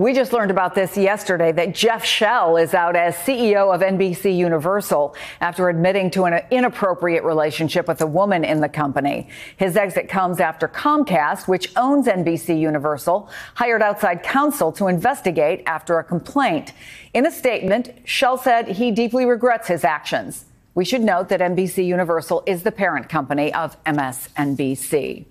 We just learned about this yesterday that Jeff Shell is out as CEO of NBC Universal after admitting to an inappropriate relationship with a woman in the company. His exit comes after Comcast, which owns NBC Universal, hired outside counsel to investigate after a complaint. In a statement, Shell said he deeply regrets his actions. We should note that NBC Universal is the parent company of MSNBC.